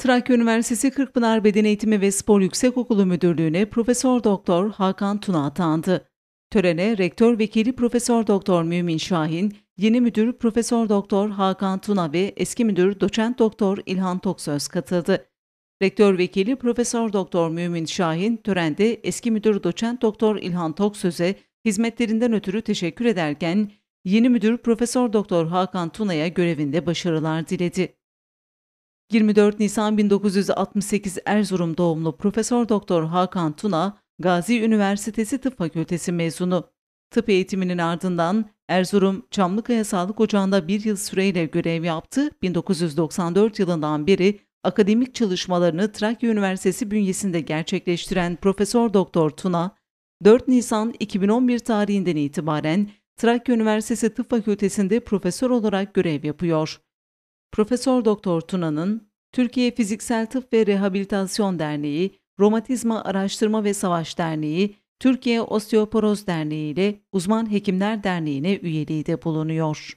Trakya Üniversitesi Kırkpınar Beden Eğitimi ve Spor Yüksekokulu Müdürlüğü'ne Profesör Doktor Hakan Tuna atandı. Törene Rektör Vekili Profesör Doktor Mümin Şahin, yeni müdür Profesör Doktor Hakan Tuna ve eski müdür Doçent Doktor İlhan Toksöz katıldı. Rektör Vekili Profesör Doktor Mümin Şahin törende eski müdür Doçent Doktor İlhan Toksöz'e hizmetlerinden ötürü teşekkür ederken yeni müdür Profesör Doktor Hakan Tuna'ya görevinde başarılar diledi. 24 Nisan 1968 Erzurum doğumlu Profesör Doktor Hakan Tuna, Gazi Üniversitesi Tıp Fakültesi mezunu. Tıp eğitiminin ardından Erzurum Çamlıkaya Sağlık Ocağı'nda bir yıl süreyle görev yaptı. 1994 yılından beri akademik çalışmalarını Trakya Üniversitesi bünyesinde gerçekleştiren Profesör Doktor Tuna, 4 Nisan 2011 tarihinden itibaren Trakya Üniversitesi Tıp Fakültesi'nde profesör olarak görev yapıyor. Profesör Doktor Tuna'nın Türkiye Fiziksel Tıp ve Rehabilitasyon Derneği, Romatizma Araştırma ve Savaş Derneği, Türkiye Osteoporoz Derneği ile Uzman Hekimler Derneği'ne üyeliği de bulunuyor.